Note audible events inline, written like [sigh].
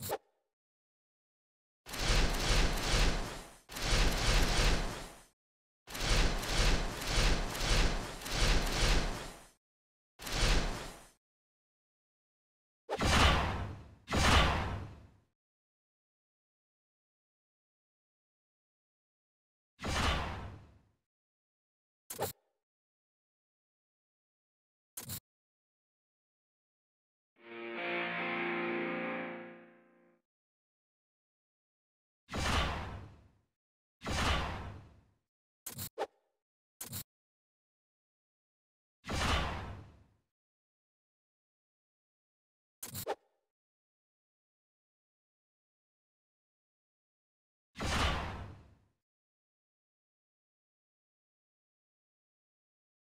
you [laughs]